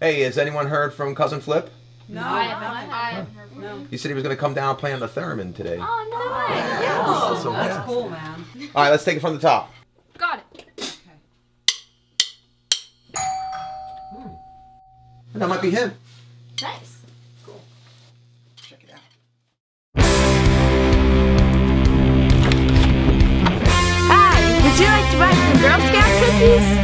Hey, has anyone heard from Cousin Flip? No, I I haven't. I haven't heard from No. him. He said he was going to come down and play on the theremin today. Oh no way! Oh, awesome, that's yeah. cool, man. All right, let's take it from the top. Got it. Okay. That might be him. Nice. Check it out. Hi, would you like to buy some Girl Scout cookies?